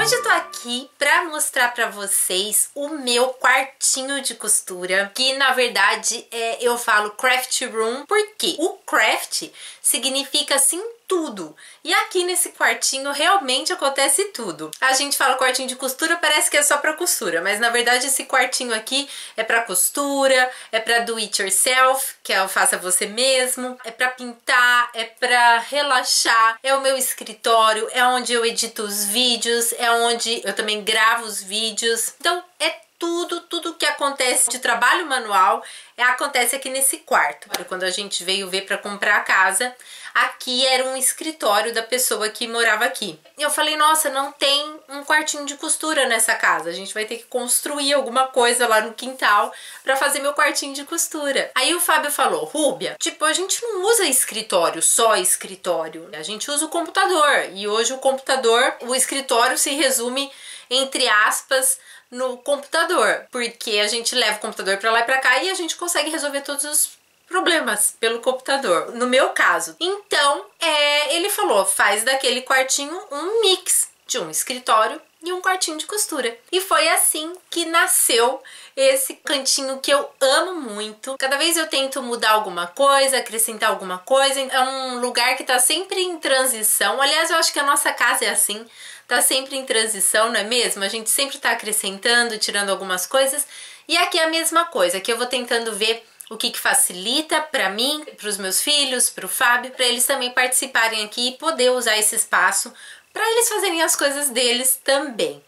Hoje eu tô aqui pra mostrar pra vocês o meu quartinho de costura, que na verdade é, eu falo craft room, porque o craft significa assim tudo. E aqui nesse quartinho realmente acontece tudo. A gente fala quartinho de costura, parece que é só pra costura, mas na verdade esse quartinho aqui é pra costura, é pra do it yourself, que é o faça você mesmo, é pra pintar, é pra relaxar, é o meu escritório, é onde eu edito os vídeos, é onde eu também gravo os vídeos. Então é tudo, tudo que acontece de trabalho manual é, acontece aqui nesse quarto. Quando a gente veio ver para comprar a casa, aqui era um escritório da pessoa que morava aqui. E eu falei, nossa, não tem um quartinho de costura nessa casa. A gente vai ter que construir alguma coisa lá no quintal para fazer meu quartinho de costura. Aí o Fábio falou, Rúbia, tipo, a gente não usa escritório, só escritório. A gente usa o computador. E hoje o computador, o escritório se resume entre aspas no computador, porque a gente leva o computador para lá e para cá e a gente consegue resolver todos os problemas pelo computador, no meu caso. Então, é, ele falou, faz daquele quartinho um mix de um escritório e um quartinho de costura. E foi assim que nasceu esse cantinho que eu amo muito. Cada vez eu tento mudar alguma coisa, acrescentar alguma coisa. É um lugar que tá sempre em transição. Aliás, eu acho que a nossa casa é assim tá sempre em transição, não é mesmo? A gente sempre tá acrescentando, tirando algumas coisas. E aqui é a mesma coisa, aqui eu vou tentando ver o que, que facilita para mim, para os meus filhos, para o Fábio, para eles também participarem aqui e poder usar esse espaço para eles fazerem as coisas deles também.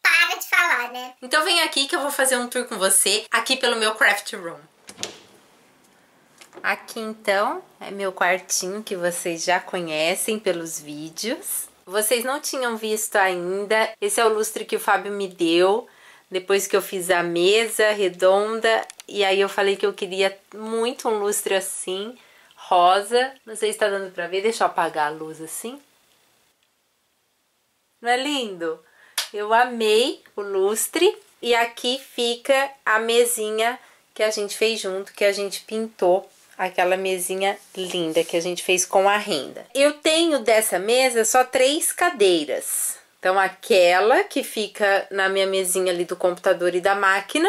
Para de falar, né? Então vem aqui que eu vou fazer um tour com você aqui pelo meu craft room. Aqui então é meu quartinho que vocês já conhecem pelos vídeos. Vocês não tinham visto ainda, esse é o lustre que o Fábio me deu, depois que eu fiz a mesa redonda, e aí eu falei que eu queria muito um lustre assim, rosa. Não sei se tá dando pra ver, deixa eu apagar a luz assim. Não é lindo? Eu amei o lustre. E aqui fica a mesinha que a gente fez junto, que a gente pintou aquela mesinha linda que a gente fez com a renda. Eu tenho dessa mesa só três cadeiras. Então, aquela que fica na minha mesinha ali do computador e da máquina,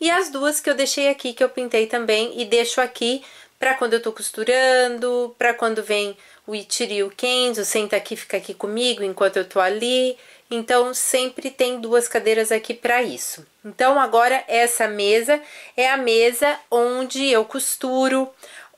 e as duas que eu deixei aqui, que eu pintei também, e deixo aqui para quando eu tô costurando, para quando vem o Itiri e o Kenzo, senta aqui, fica aqui comigo enquanto eu tô ali. Então, sempre tem duas cadeiras aqui para isso. Então, agora essa mesa é a mesa onde eu costuro,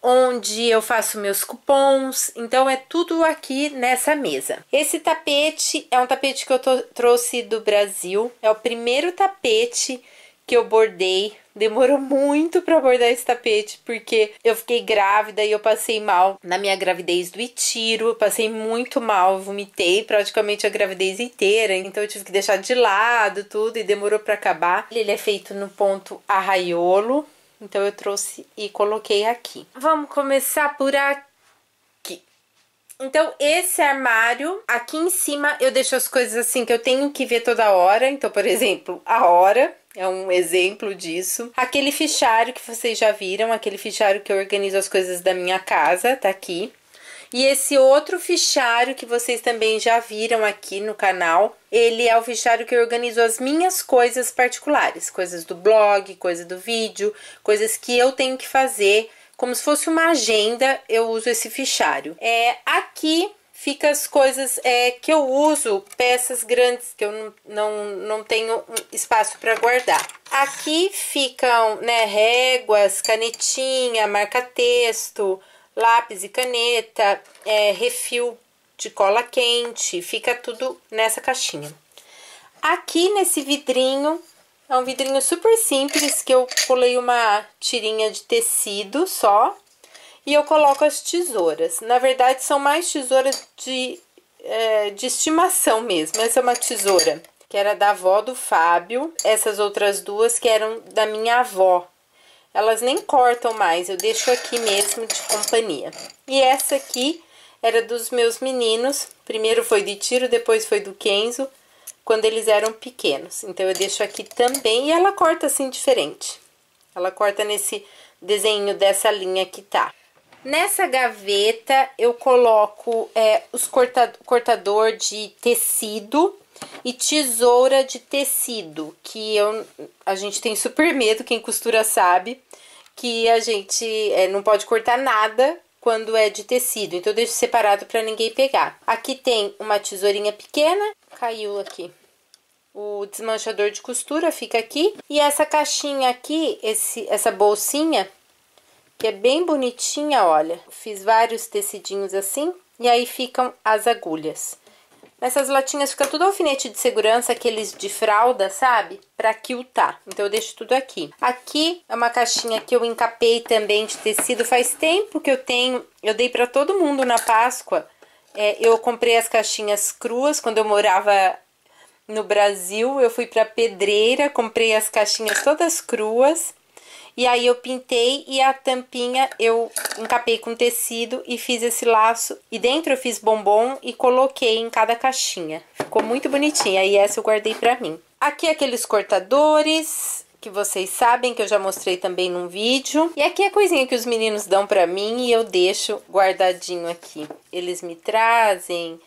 onde eu faço meus cupons, então é tudo aqui nessa mesa. Esse tapete é um tapete que eu trouxe do Brasil, é o primeiro tapete que eu bordei Demorou muito para bordar esse tapete, porque eu fiquei grávida e eu passei mal na minha gravidez do Itiro. Passei muito mal, vomitei praticamente a gravidez inteira, então eu tive que deixar de lado tudo e demorou para acabar. Ele é feito no ponto arraiolo, então eu trouxe e coloquei aqui. Vamos começar por aqui. Então, esse armário, aqui em cima eu deixo as coisas assim que eu tenho que ver toda hora. Então, por exemplo, a hora é um exemplo disso. Aquele fichário que vocês já viram, aquele fichário que eu organizo as coisas da minha casa, tá aqui. E esse outro fichário que vocês também já viram aqui no canal, ele é o fichário que eu organizo as minhas coisas particulares, coisas do blog, coisa do vídeo, coisas que eu tenho que fazer, como se fosse uma agenda, eu uso esse fichário. É aqui fica as coisas é, que eu uso, peças grandes que eu não, não, não tenho espaço para guardar. Aqui ficam né, réguas, canetinha, marca-texto, lápis e caneta, é, refil de cola quente, fica tudo nessa caixinha. Aqui nesse vidrinho, é um vidrinho super simples que eu colei uma tirinha de tecido só e eu coloco as tesouras. Na verdade, são mais tesouras de, é, de estimação mesmo. Essa é uma tesoura que era da avó do Fábio. Essas outras duas que eram da minha avó. Elas nem cortam mais, eu deixo aqui mesmo de companhia. E essa aqui era dos meus meninos. Primeiro foi de tiro, depois foi do Kenzo, quando eles eram pequenos. Então eu deixo aqui também e ela corta assim diferente. Ela corta nesse desenho dessa linha que tá. Nessa gaveta eu coloco é, os corta, cortador de tecido. e tesoura de tecido, que eu, a gente tem super medo, quem costura sabe, que a gente é, não pode cortar nada quando é de tecido, então eu deixo separado para ninguém pegar. Aqui tem uma tesourinha pequena, caiu aqui. O desmanchador de costura fica aqui. E essa caixinha aqui, esse, essa bolsinha, que é bem bonitinha, olha. Fiz vários tecidinhos assim, e aí ficam as agulhas. Nessas latinhas fica tudo alfinete de segurança, aqueles de fralda, sabe? Pra quiltar. Então eu deixo tudo aqui. Aqui é uma caixinha que eu encapei também de tecido. Faz tempo que eu tenho, eu dei para todo mundo na Páscoa. É, eu comprei as caixinhas cruas quando eu morava no Brasil. Eu fui pra pedreira, comprei as caixinhas todas cruas. E aí eu pintei e a tampinha eu encapei com tecido e fiz esse laço. E dentro eu fiz bombom e coloquei em cada caixinha. Ficou muito bonitinha e essa eu guardei pra mim. Aqui aqueles cortadores que vocês sabem que eu já mostrei também num vídeo. E aqui é a coisinha que os meninos dão pra mim e eu deixo guardadinho aqui. Eles me trazem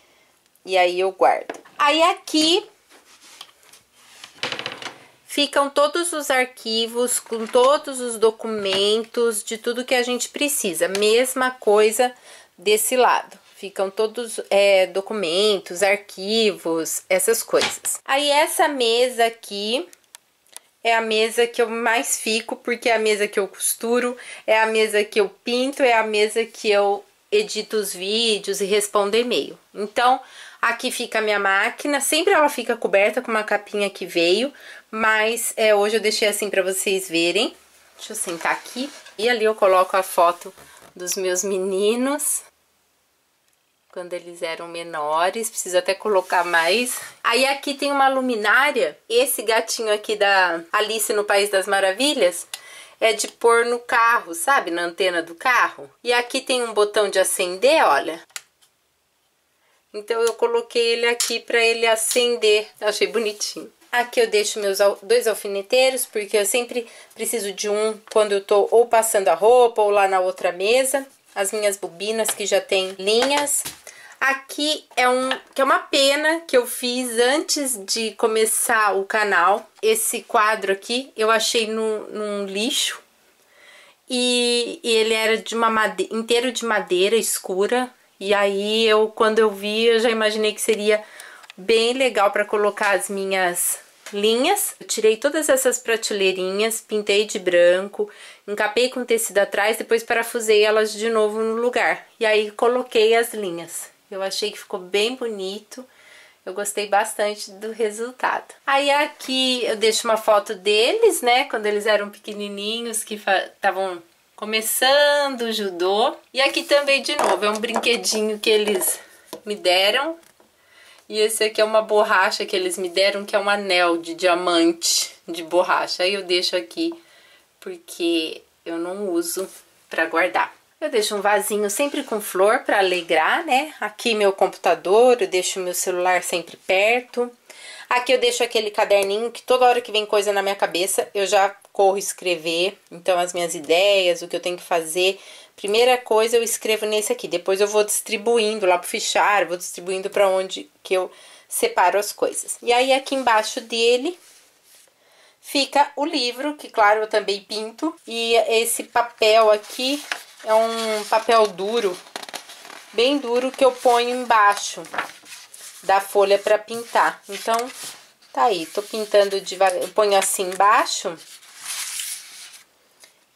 e aí eu guardo. Aí aqui ficam todos os arquivos com todos os documentos de tudo que a gente precisa. Mesma coisa desse lado. Ficam todos é, documentos, arquivos, essas coisas. Aí essa mesa aqui é a mesa que eu mais fico, porque é a mesa que eu costuro, é a mesa que eu pinto, é a mesa que eu edito os vídeos e respondo e-mail. Então, Aqui fica a minha máquina, sempre ela fica coberta com uma capinha que veio, mas é, hoje eu deixei assim pra vocês verem. Deixa eu sentar aqui. E ali eu coloco a foto dos meus meninos, quando eles eram menores, preciso até colocar mais. Aí aqui tem uma luminária, esse gatinho aqui da Alice no País das Maravilhas, é de pôr no carro, sabe? Na antena do carro. E aqui tem um botão de acender, olha. Então eu coloquei ele aqui para ele acender. Achei bonitinho. Aqui eu deixo meus dois alfineteiros, porque eu sempre preciso de um quando eu tô ou passando a roupa ou lá na outra mesa. As minhas bobinas que já tem linhas. Aqui é um que é uma pena que eu fiz antes de começar o canal. Esse quadro aqui eu achei no, num lixo. E, e ele era de uma madeira, inteiro de madeira escura. E aí eu, quando eu vi, eu já imaginei que seria bem legal para colocar as minhas linhas. Eu tirei todas essas prateleirinhas, pintei de branco, encapei com tecido atrás, depois parafusei elas de novo no lugar. E aí coloquei as linhas. Eu achei que ficou bem bonito. Eu gostei bastante do resultado. Aí aqui eu deixo uma foto deles, né? Quando eles eram pequenininhos, que estavam começando o judô. E aqui também, de novo, é um brinquedinho que eles me deram. E esse aqui é uma borracha que eles me deram, que é um anel de diamante de borracha. Aí eu deixo aqui porque eu não uso para guardar. Eu deixo um vasinho sempre com flor para alegrar, né? Aqui meu computador, eu deixo meu celular sempre perto. Aqui eu deixo aquele caderninho que toda hora que vem coisa na minha cabeça, eu já corro escrever. Então, as minhas ideias, o que eu tenho que fazer. Primeira coisa eu escrevo nesse aqui, depois eu vou distribuindo lá pro fichário, vou distribuindo para onde que eu separo as coisas. E aí aqui embaixo dele fica o livro, que claro, eu também pinto. E esse papel aqui é um papel duro, bem duro, que eu ponho embaixo da folha para pintar. Então, tá aí, tô pintando devagar, eu ponho assim embaixo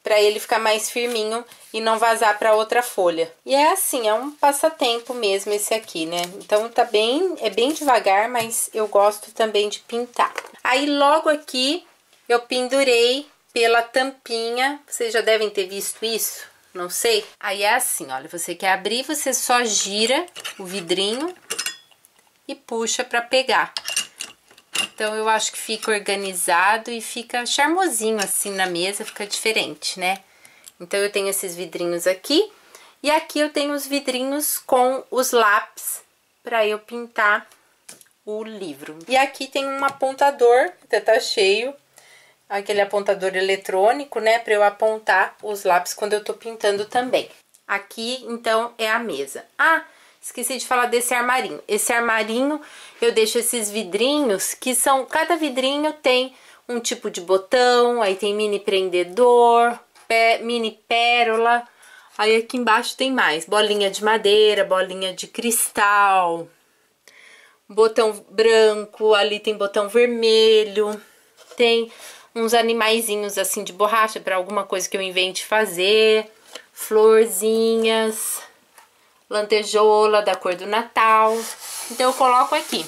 para ele ficar mais firminho e não vazar para outra folha. E é assim, é um passatempo mesmo esse aqui, né? Então tá bem, é bem devagar, mas eu gosto também de pintar. Aí logo aqui eu pendurei pela tampinha, vocês já devem ter visto isso, não sei. Aí é assim, olha, você quer abrir, você só gira o vidrinho e puxa para pegar. Então eu acho que fica organizado e fica charmosinho assim na mesa, fica diferente, né? Então eu tenho esses vidrinhos aqui e aqui eu tenho os vidrinhos com os lápis para eu pintar o livro. E aqui tem um apontador, até tá cheio, aquele apontador eletrônico, né, para eu apontar os lápis quando eu tô pintando também. Aqui, então, é a mesa. Ah, esqueci de falar desse armarinho. Esse armarinho eu deixo esses vidrinhos que são, cada vidrinho tem um tipo de botão, aí tem mini prendedor, pé, mini pérola. Aí aqui embaixo tem mais, bolinha de madeira, bolinha de cristal, botão branco, ali tem botão vermelho, tem uns animaizinhos assim de borracha para alguma coisa que eu invente fazer, florzinhas, lantejola da cor do Natal. Então eu coloco aqui.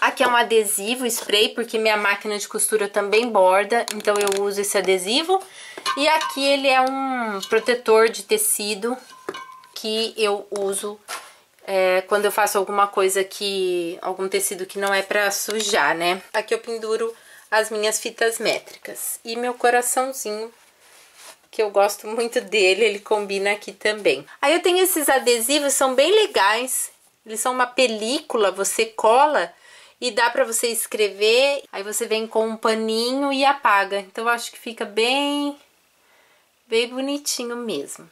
Aqui é um adesivo spray, porque minha máquina de costura também borda, então eu uso esse adesivo. E aqui ele é um protetor de tecido que eu uso é, quando eu faço alguma coisa que... algum tecido que não é pra sujar, né? Aqui eu penduro as minhas fitas métricas. E meu coraçãozinho, que eu gosto muito dele, ele combina aqui também. Aí eu tenho esses adesivos, são bem legais. Eles são uma película, você cola e dá para você escrever, aí você vem com um paninho e apaga. Então eu acho que fica bem bem bonitinho mesmo.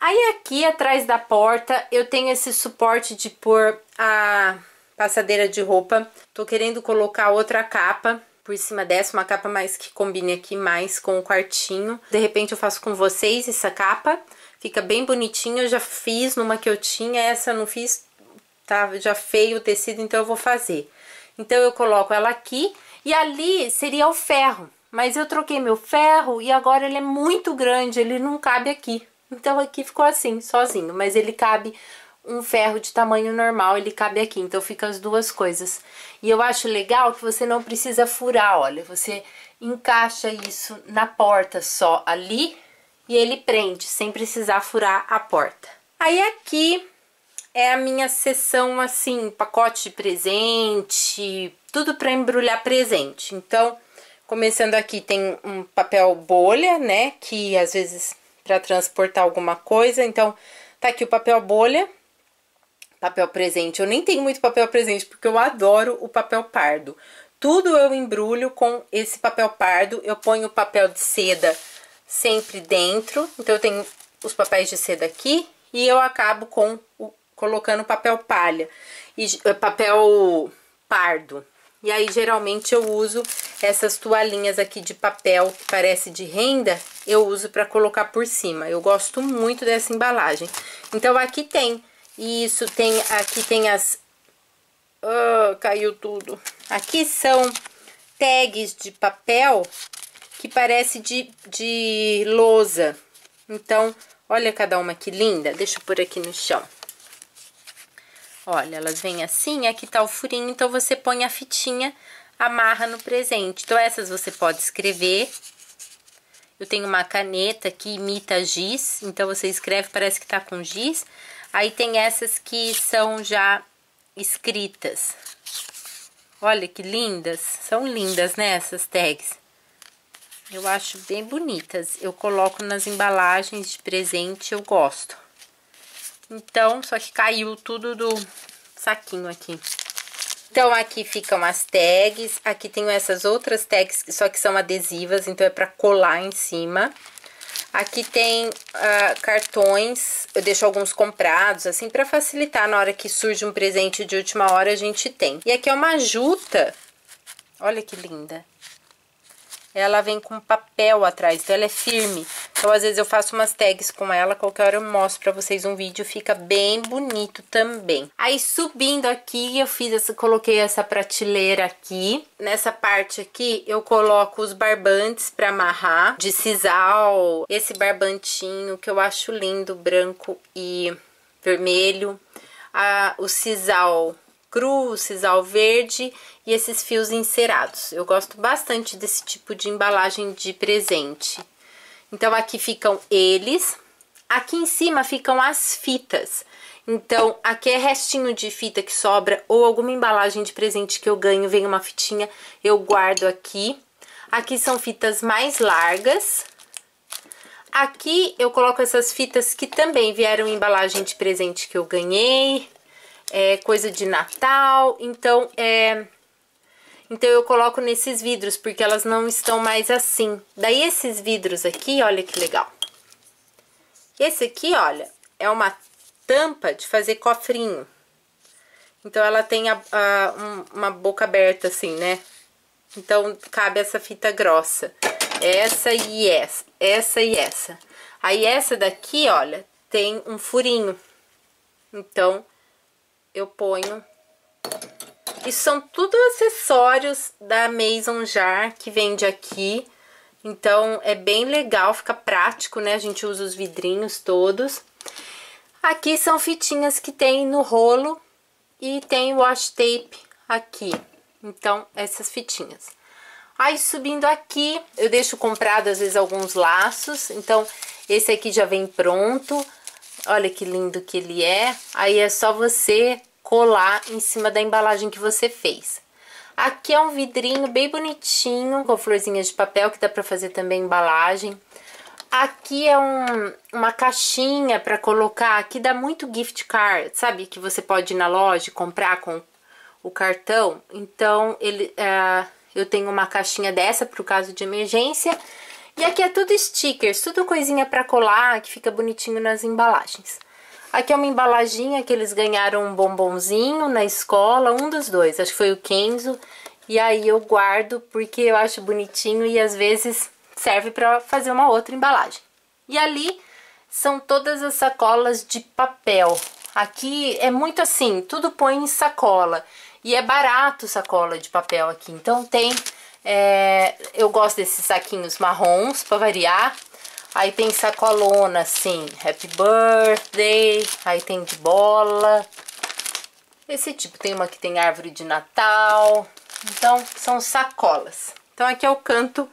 Aí aqui atrás da porta eu tenho esse suporte de pôr a passadeira de roupa. Tô querendo colocar outra capa por cima dessa, uma capa mais que combine aqui mais com o quartinho. De repente eu faço com vocês essa capa, fica bem bonitinho. Eu já fiz numa que eu tinha, essa eu não fiz tá já feio o tecido, então eu vou fazer. Então eu coloco ela aqui e ali seria o ferro, mas eu troquei meu ferro e agora ele é muito grande, ele não cabe aqui. Então aqui ficou assim, sozinho, mas ele cabe um ferro de tamanho normal, ele cabe aqui, então fica as duas coisas. E eu acho legal que você não precisa furar, olha, você encaixa isso na porta só ali e ele prende, sem precisar furar a porta. Aí aqui é a minha sessão assim, pacote de presente, tudo para embrulhar presente. Então, começando aqui tem um papel bolha, né, que às vezes para transportar alguma coisa. Então, tá aqui o papel bolha, papel presente. Eu nem tenho muito papel presente porque eu adoro o papel pardo. Tudo eu embrulho com esse papel pardo. Eu ponho o papel de seda sempre dentro. Então, eu tenho os papéis de seda aqui e eu acabo com o colocando papel palha e eh, papel pardo. E aí, geralmente, eu uso essas toalhinhas aqui de papel que parece de renda, eu uso para colocar por cima. Eu gosto muito dessa embalagem. Então, aqui tem isso, tem aqui tem as... Oh, caiu tudo. Aqui são tags de papel que parece de, de lousa. Então, olha cada uma que linda. Deixa eu pôr aqui no chão. Olha, elas vêm assim, aqui tá o furinho, então você põe a fitinha, amarra no presente. Então, essas você pode escrever. Eu tenho uma caneta que imita giz, então você escreve, parece que tá com giz. Aí tem essas que são já escritas. Olha que lindas, são lindas, né, essas tags. Eu acho bem bonitas. Eu coloco nas embalagens de presente, eu gosto. Então, só que caiu tudo do saquinho aqui. Então, aqui ficam as tags. Aqui tenho essas outras tags, só que são adesivas, então é pra colar em cima. Aqui tem uh, cartões, eu deixo alguns comprados, assim, pra facilitar na hora que surge um presente de última hora, a gente tem. E aqui é uma juta, olha que linda ela vem com papel atrás, então ela é firme. Então, às vezes eu faço umas tags com ela, qualquer hora eu mostro pra vocês um vídeo, fica bem bonito também. Aí, subindo aqui, eu fiz essa, coloquei essa prateleira aqui. Nessa parte aqui, eu coloco os barbantes pra amarrar, de sisal. Esse barbantinho que eu acho lindo, branco e vermelho. Ah, o sisal cru, sisal verde e esses fios encerados. Eu gosto bastante desse tipo de embalagem de presente. Então, aqui ficam eles. Aqui em cima ficam as fitas. Então, aqui é restinho de fita que sobra ou alguma embalagem de presente que eu ganho, vem uma fitinha, eu guardo aqui. Aqui são fitas mais largas. Aqui eu coloco essas fitas que também vieram em embalagem de presente que eu ganhei é coisa de Natal, então é... Então eu coloco nesses vidros, porque elas não estão mais assim. Daí esses vidros aqui, olha que legal. Esse aqui, olha, é uma tampa de fazer cofrinho. Então, ela tem a, a, um, uma boca aberta assim, né? Então, cabe essa fita grossa. Essa e essa. Essa e essa. Aí, essa daqui, olha, tem um furinho. Então, eu ponho... Isso são tudo acessórios da Maison Jar, que vende aqui. Então, é bem legal, fica prático, né? A gente usa os vidrinhos todos. Aqui são fitinhas que tem no rolo e tem wash tape aqui. Então, essas fitinhas. Aí, subindo aqui, eu deixo comprado, às vezes, alguns laços. Então, esse aqui já vem pronto. Olha que lindo que ele é. Aí, é só você colar em cima da embalagem que você fez. Aqui é um vidrinho bem bonitinho, com florzinhas de papel, que dá pra fazer também embalagem. Aqui é um, uma caixinha para colocar, aqui dá muito gift card, sabe? Que você pode ir na loja comprar com o cartão. Então, ele, uh, eu tenho uma caixinha dessa para o caso de emergência. E aqui é tudo stickers, tudo coisinha para colar, que fica bonitinho nas embalagens. Aqui é uma embalaginha que eles ganharam um bombonzinho na escola, um dos dois, acho que foi o Kenzo. E aí eu guardo porque eu acho bonitinho e às vezes serve para fazer uma outra embalagem. E ali são todas as sacolas de papel. Aqui é muito assim, tudo põe em sacola. E é barato sacola de papel aqui. Então tem, é, eu gosto desses saquinhos marrons para variar. Aí tem sacolona assim, Happy Birthday, aí tem de bola. Esse tipo, tem uma que tem árvore de Natal. Então, são sacolas. Então, aqui é o canto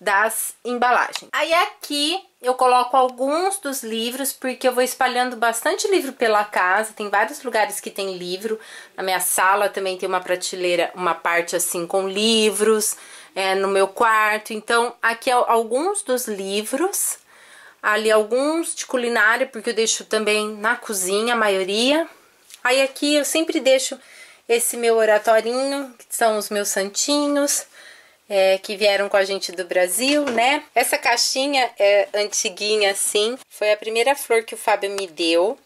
das embalagens. Aí aqui eu coloco alguns dos livros, porque eu vou espalhando bastante livro pela casa, tem vários lugares que tem livro, na minha sala também tem uma prateleira, uma parte assim com livros, é, no meu quarto, então aqui é alguns dos livros, ali alguns de culinária, porque eu deixo também na cozinha a maioria, aí aqui eu sempre deixo esse meu oratorinho, que são os meus santinhos, é, que vieram com a gente do Brasil, né? Essa caixinha é antiguinha assim, foi a primeira flor que o Fábio me deu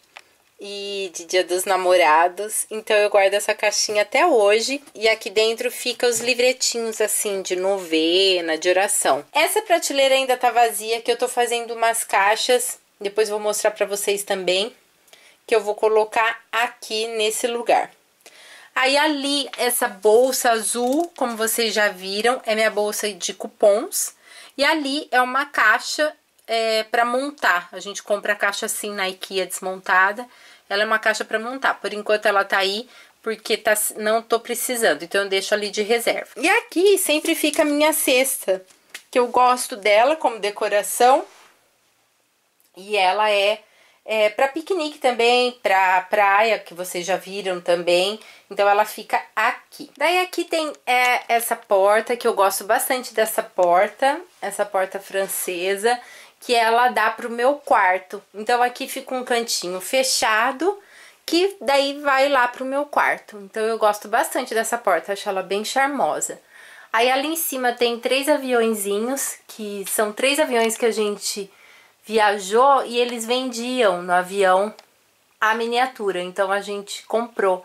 e de Dia dos Namorados. Então eu guardo essa caixinha até hoje e aqui dentro fica os livretinhos assim de novena, de oração. Essa prateleira ainda tá vazia, que eu tô fazendo umas caixas, depois vou mostrar para vocês também, que eu vou colocar aqui nesse lugar. Aí ali, essa bolsa azul, como vocês já viram, é minha bolsa de cupons. E ali é uma caixa é, para montar. A gente compra a caixa assim na IKEA desmontada. Ela é uma caixa para montar. Por enquanto ela tá aí porque tá, não tô precisando. Então eu deixo ali de reserva. E aqui sempre fica a minha cesta, que eu gosto dela como decoração. E ela é é, para piquenique também, para praia, que vocês já viram também. Então ela fica aqui. Daí aqui tem é, essa porta, que eu gosto bastante dessa porta, essa porta francesa, que ela dá pro meu quarto. Então aqui fica um cantinho fechado, que daí vai lá pro meu quarto. Então eu gosto bastante dessa porta, acho ela bem charmosa. Aí ali em cima tem três aviõezinhos, que são três aviões que a gente viajou e eles vendiam no avião a miniatura, então a gente comprou.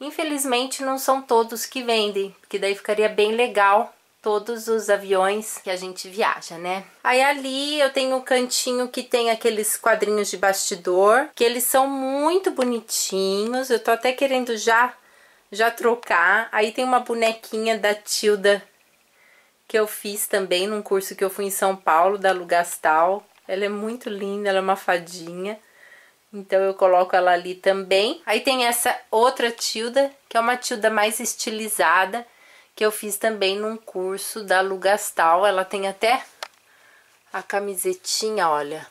Infelizmente não são todos que vendem, porque daí ficaria bem legal todos os aviões que a gente viaja, né? Aí ali eu tenho um cantinho que tem aqueles quadrinhos de bastidor, que eles são muito bonitinhos. Eu tô até querendo já já trocar. Aí tem uma bonequinha da Tilda que eu fiz também num curso que eu fui em São Paulo, da Lugastal. Ela é muito linda, ela é uma fadinha. Então eu coloco ela ali também. Aí tem essa outra tilda, que é uma tilda mais estilizada, que eu fiz também num curso da Lugastal. Ela tem até a camisetinha, olha.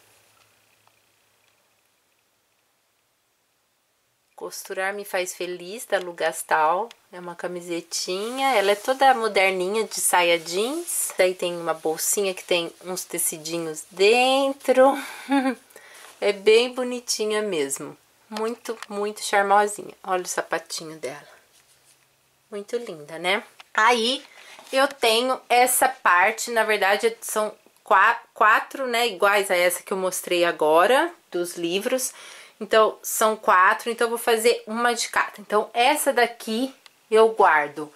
Costurar me faz feliz da Lugastal. É uma camisetinha, ela é toda moderninha de saia jeans. Daí tem uma bolsinha que tem uns tecidinhos dentro. é bem bonitinha mesmo. Muito, muito charmosinha. Olha o sapatinho dela. Muito linda, né? Aí eu tenho essa parte, na verdade são quatro, né, iguais a essa que eu mostrei agora, dos livros. Então, são quatro, então eu vou fazer uma de cada. Então, essa daqui eu guardo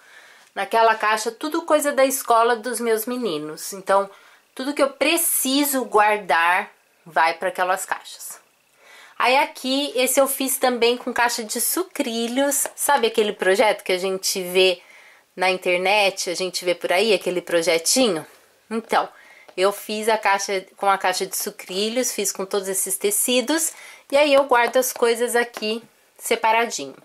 naquela caixa tudo coisa da escola dos meus meninos. Então, tudo que eu preciso guardar vai para aquelas caixas. Aí aqui, esse eu fiz também com caixa de sucrilhos. Sabe aquele projeto que a gente vê na internet, a gente vê por aí, aquele projetinho? Então, eu fiz a caixa com a caixa de sucrilhos, fiz com todos esses tecidos. E aí eu guardo as coisas aqui separadinho.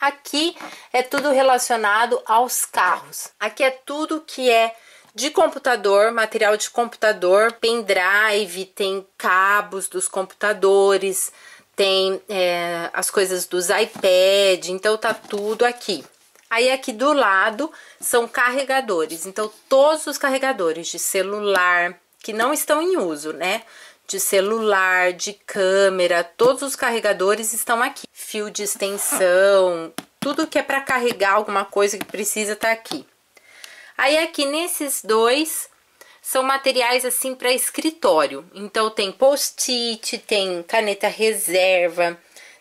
Aqui é tudo relacionado aos carros. Aqui é tudo que é de computador, material de computador, pendrive, tem cabos dos computadores, tem é, as coisas dos iPad, então tá tudo aqui. Aí aqui do lado são carregadores, então todos os carregadores de celular que não estão em uso, né? De celular, de câmera, todos os carregadores estão aqui. Fio de extensão, tudo que é para carregar alguma coisa que precisa tá aqui. Aí aqui nesses dois são materiais assim para escritório. Então tem post-it, tem caneta reserva,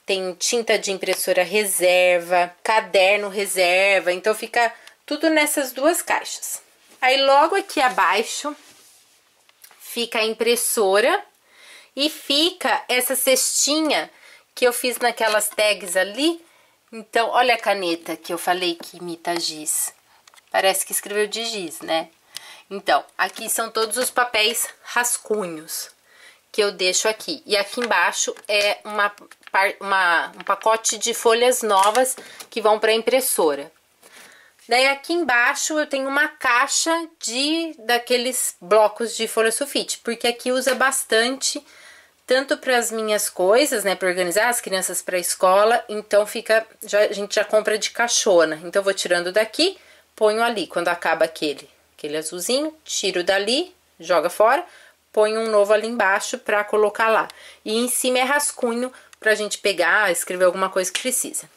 tem tinta de impressora reserva, caderno reserva. Então fica tudo nessas duas caixas. Aí logo aqui abaixo fica a impressora e fica essa cestinha que eu fiz naquelas tags ali. Então, olha a caneta que eu falei que imita giz. Parece que escreveu de giz, né? Então, aqui são todos os papéis rascunhos que eu deixo aqui. E aqui embaixo é uma, uma um pacote de folhas novas que vão para a impressora. Daí aqui embaixo eu tenho uma caixa de daqueles blocos de folha sulfite, porque aqui usa bastante tanto para as minhas coisas, né, para organizar as crianças para a escola, então fica já, a gente já compra de caixona. Então eu vou tirando daqui ponho ali. Quando acaba aquele, aquele azulzinho, tiro dali, joga fora, ponho um novo ali embaixo para colocar lá. E em cima é rascunho pra gente pegar, escrever alguma coisa que precisa.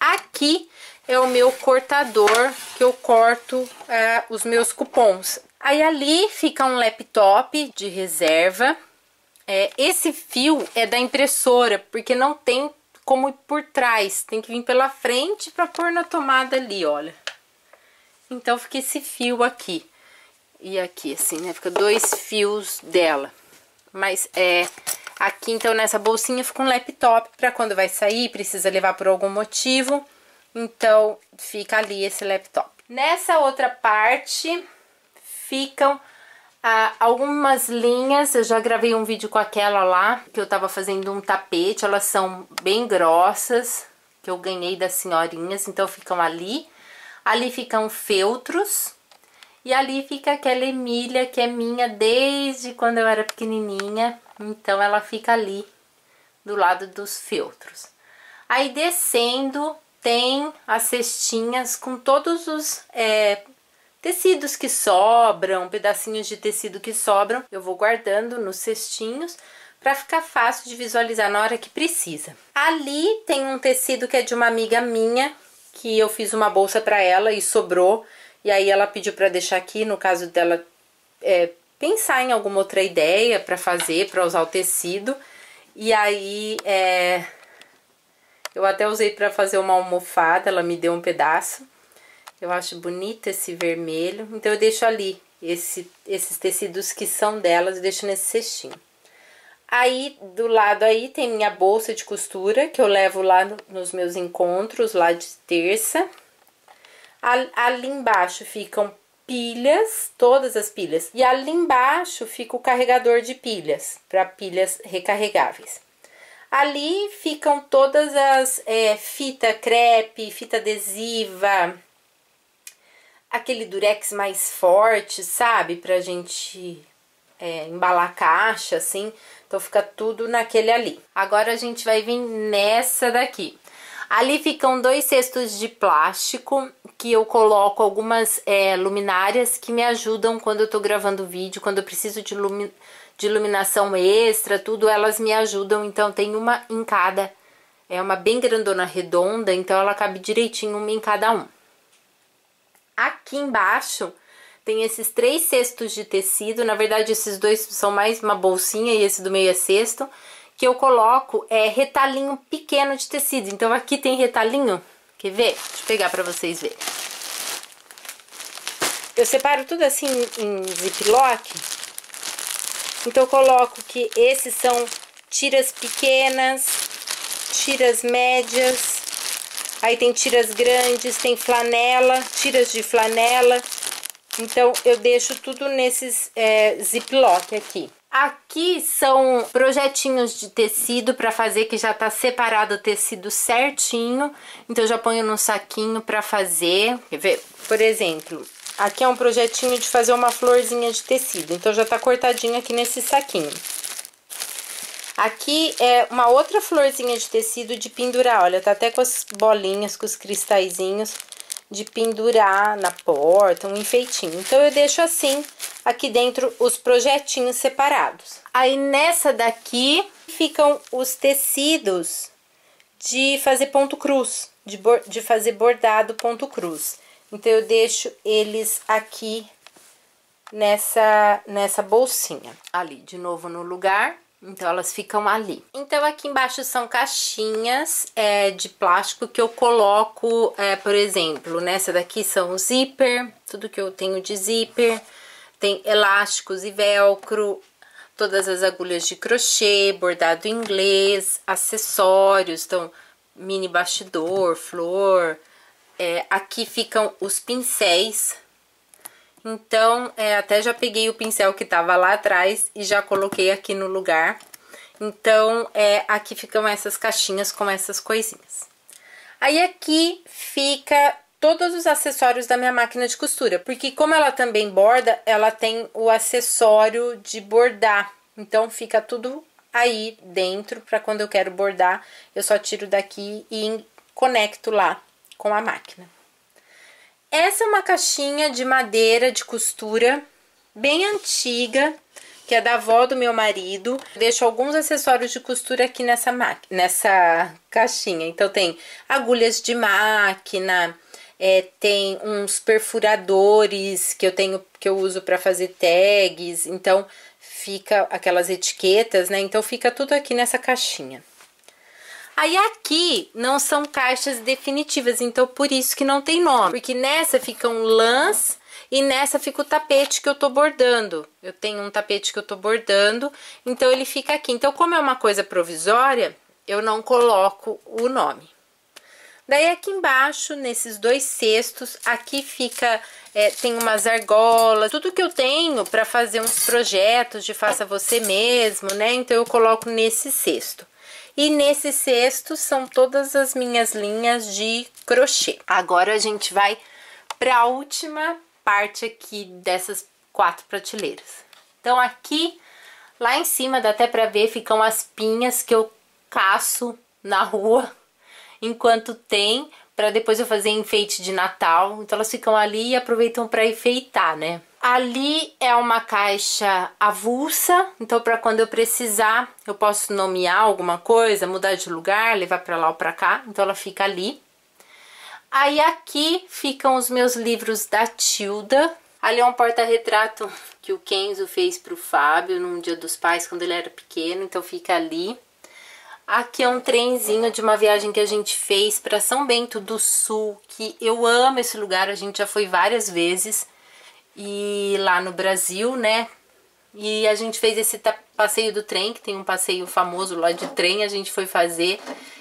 Aqui é o meu cortador que eu corto é, os meus cupons. Aí ali fica um laptop de reserva. É, esse fio é da impressora, porque não tem como ir por trás, tem que vir pela frente para pôr na tomada ali, olha. Então, fica esse fio aqui e aqui, assim, né? Fica dois fios dela. Mas é... Aqui, então, nessa bolsinha fica um laptop para quando vai sair, precisa levar por algum motivo. Então, fica ali esse laptop. Nessa outra parte, ficam ah, algumas linhas. Eu já gravei um vídeo com aquela lá, que eu tava fazendo um tapete. Elas são bem grossas, que eu ganhei das senhorinhas, então ficam ali. Ali ficam feltros. E ali fica aquela Emília que é minha desde quando eu era pequenininha. Então ela fica ali do lado dos feltros. Aí descendo tem as cestinhas com todos os é, tecidos que sobram, pedacinhos de tecido que sobram. Eu vou guardando nos cestinhos para ficar fácil de visualizar na hora que precisa. Ali tem um tecido que é de uma amiga minha, que eu fiz uma bolsa para ela e sobrou. E aí ela pediu para deixar aqui, no caso dela é, pensar em alguma outra ideia para fazer, para usar o tecido. E aí é, eu até usei para fazer uma almofada, ela me deu um pedaço. Eu acho bonito esse vermelho, então eu deixo ali esse, esses tecidos que são delas, deixo nesse cestinho. Aí, do lado aí, tem minha bolsa de costura, que eu levo lá no, nos meus encontros, lá de terça. Ali embaixo ficam pilhas, todas as pilhas. E ali embaixo fica o carregador de pilhas, para pilhas recarregáveis. Ali ficam todas as é, fita crepe, fita adesiva, aquele durex mais forte, sabe? Pra gente é, embalar caixa, assim. Então fica tudo naquele ali. Agora a gente vai vir nessa daqui. Ali ficam dois cestos de plástico que eu coloco algumas é, luminárias que me ajudam quando eu tô gravando vídeo, quando eu preciso de, de iluminação extra, tudo, elas me ajudam. Então tem uma em cada, é uma bem grandona redonda, então ela cabe direitinho uma em cada um. Aqui embaixo tem esses três cestos de tecido, na verdade esses dois são mais uma bolsinha e esse do meio é cesto. Que eu coloco é retalhinho pequeno de tecido. Então aqui tem retalhinho, quer ver? Deixa eu pegar pra vocês verem. Eu separo tudo assim em ziplock. Então eu coloco que esses são tiras pequenas, tiras médias, aí tem tiras grandes, tem flanela, tiras de flanela. Então eu deixo tudo nesses é, ziplock aqui. Aqui são projetinhos de tecido para fazer que já tá separado o tecido certinho. Então eu já ponho no saquinho para fazer. Quer ver? Por exemplo, Aqui é um projetinho de fazer uma florzinha de tecido, então já tá cortadinho aqui nesse saquinho. Aqui é uma outra florzinha de tecido de pendurar, olha, tá até com as bolinhas, com os cristalzinhos de pendurar na porta, um enfeitinho. Então, eu deixo assim, aqui dentro, os projetinhos separados. Aí, nessa daqui, ficam os tecidos de fazer ponto cruz, de, de fazer bordado ponto cruz. Então, eu deixo eles aqui nessa, nessa bolsinha. Ali, de novo no lugar. Então, elas ficam ali. Então, aqui embaixo são caixinhas é, de plástico que eu coloco, é, por exemplo, nessa daqui são zíper, tudo que eu tenho de zíper. Tem elásticos e velcro, todas as agulhas de crochê, bordado inglês, acessórios, então, mini bastidor, flor, é, aqui ficam os pincéis. Então, é, até já peguei o pincel que tava lá atrás e já coloquei aqui no lugar. Então, é, aqui ficam essas caixinhas com essas coisinhas. Aí aqui fica todos os acessórios da minha máquina de costura, porque como ela também borda, ela tem o acessório de bordar. Então, fica tudo aí dentro para quando eu quero bordar, eu só tiro daqui e conecto lá com a máquina. Essa é uma caixinha de madeira de costura bem antiga, que é da avó do meu marido. Deixo alguns acessórios de costura aqui nessa nessa caixinha. Então tem agulhas de máquina, é, tem uns perfuradores que eu tenho que eu uso para fazer tags. Então fica aquelas etiquetas, né? Então fica tudo aqui nessa caixinha. Aí aqui não são caixas definitivas, então por isso que não tem nome. Porque nessa ficam lãs e nessa fica o tapete que eu tô bordando. Eu tenho um tapete que eu tô bordando, então ele fica aqui. Então como é uma coisa provisória, eu não coloco o nome. Daí aqui embaixo, nesses dois cestos, aqui fica, é, tem umas argolas, tudo que eu tenho para fazer uns projetos de faça você mesmo, né? Então eu coloco nesse cesto. E nesse cesto são todas as minhas linhas de crochê. Agora a gente vai para a última parte aqui dessas quatro prateleiras. Então aqui, lá em cima, dá até para ver, ficam as pinhas que eu caço na rua enquanto tem, para depois eu fazer enfeite de Natal. Então elas ficam ali e aproveitam para enfeitar, né? Ali é uma caixa avulsa, então para quando eu precisar, eu posso nomear alguma coisa, mudar de lugar, levar para lá ou para cá, então ela fica ali. Aí aqui ficam os meus livros da Tilda. Ali é um porta-retrato que o Kenzo fez pro Fábio num dia dos pais, quando ele era pequeno, então fica ali. Aqui é um trenzinho de uma viagem que a gente fez para São Bento do Sul, que eu amo esse lugar, a gente já foi várias vezes e lá no Brasil, né? E a gente fez esse passeio do trem, que tem um passeio famoso lá de trem, a gente foi fazer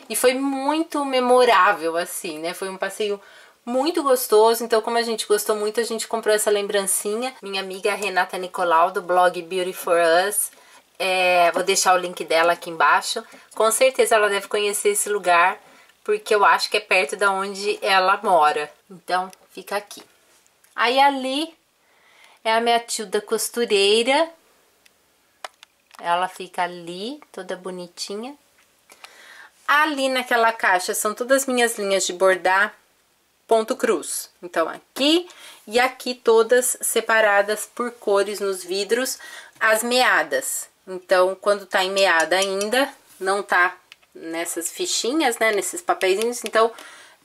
e foi muito memorável, assim, né? Foi um passeio muito gostoso, então como a gente gostou muito, a gente comprou essa lembrancinha. Minha amiga Renata Nicolau, do blog Beauty for Us, é, vou deixar o link dela aqui embaixo. Com certeza ela deve conhecer esse lugar, porque eu acho que é perto da onde ela mora. Então, fica aqui. Aí ali é a minha Tilda costureira. Ela fica ali, toda bonitinha. Ali naquela caixa são todas as minhas linhas de bordar ponto cruz. Então, aqui e aqui todas separadas por cores nos vidros, as meadas. Então, quando tá em meada ainda, não tá nessas fichinhas, né, nesses papeizinhos, então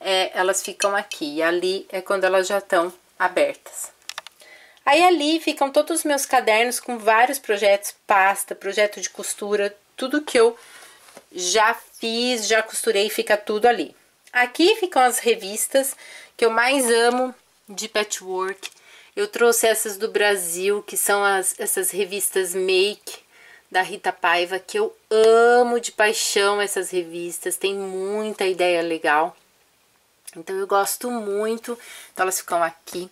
é, elas ficam aqui. E ali é quando elas já estão abertas. Aí ali ficam todos os meus cadernos com vários projetos, pasta, projeto de costura, tudo que eu já fiz, já costurei, fica tudo ali. Aqui ficam as revistas que eu mais amo de patchwork. Eu trouxe essas do Brasil, que são as, essas revistas Make da Rita Paiva, que eu amo de paixão essas revistas, tem muita ideia legal. Então eu gosto muito, então elas ficam aqui.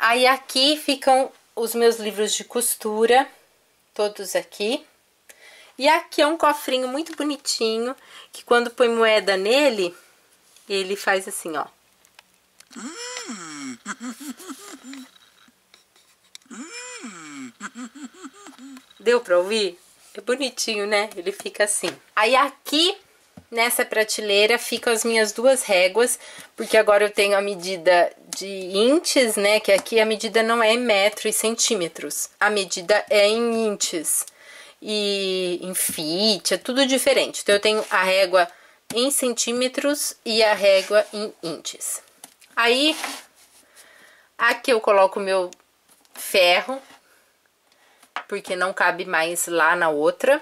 Aí aqui ficam os meus livros de costura, todos aqui. E aqui é um cofrinho muito bonitinho, que quando põe moeda nele, ele faz assim, ó. Deu pra ouvir? É bonitinho, né? Ele fica assim. Aí aqui, nessa prateleira, ficam as minhas duas réguas, porque agora eu tenho a medida de inches, né? Que aqui a medida não é em metro e centímetros. A medida é em inches. E em feet, é tudo diferente. Então eu tenho a régua em centímetros e a régua em inches. Aí, aqui eu coloco o meu ferro, porque não cabe mais lá na outra.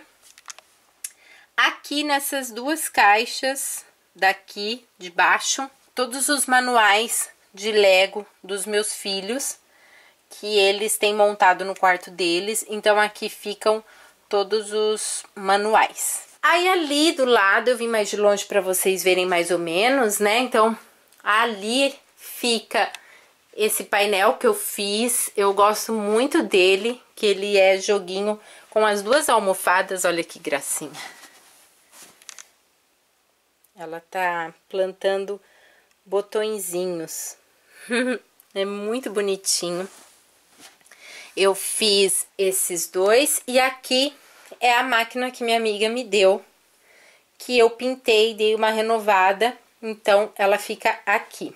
Aqui nessas duas caixas daqui de baixo, todos os manuais de Lego dos meus filhos, que eles têm montado no quarto deles. Então aqui ficam todos os manuais. Aí ali do lado, eu vim mais de longe para vocês verem mais ou menos, né? Então, ali fica esse painel que eu fiz. Eu gosto muito dele, que ele é joguinho com as duas almofadas. Olha que gracinha. Ela tá plantando botõezinhos. é muito bonitinho. Eu fiz esses dois e aqui é a máquina que minha amiga me deu, que eu pintei, dei uma renovada, então ela fica aqui.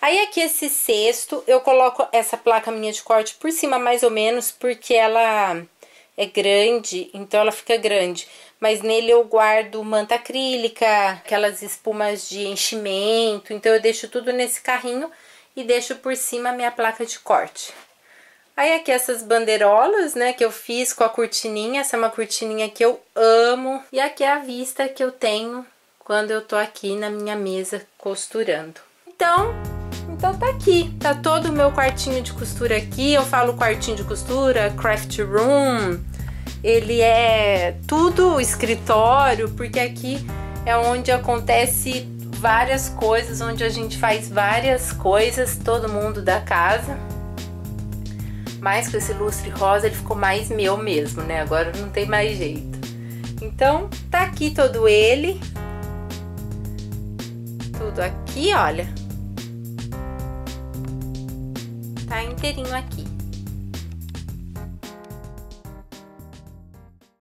Aí aqui esse cesto, eu coloco essa placa minha de corte por cima mais ou menos, porque ela é grande, então ela fica grande. Mas nele eu guardo manta acrílica, aquelas espumas de enchimento, então eu deixo tudo nesse carrinho e deixo por cima a minha placa de corte. Aí aqui essas bandeirolas, né, que eu fiz com a cortininha, essa é uma cortininha que eu amo. E aqui é a vista que eu tenho quando eu tô aqui na minha mesa costurando. Então, então tá aqui, tá todo o meu quartinho de costura aqui. Eu falo quartinho de costura, craft room. Ele é tudo escritório, porque aqui é onde acontece várias coisas, onde a gente faz várias coisas, todo mundo da casa. Mas com esse lustre rosa ele ficou mais meu mesmo, né? Agora não tem mais jeito. Então, tá aqui todo ele. Tudo aqui, olha. Tá inteirinho aqui.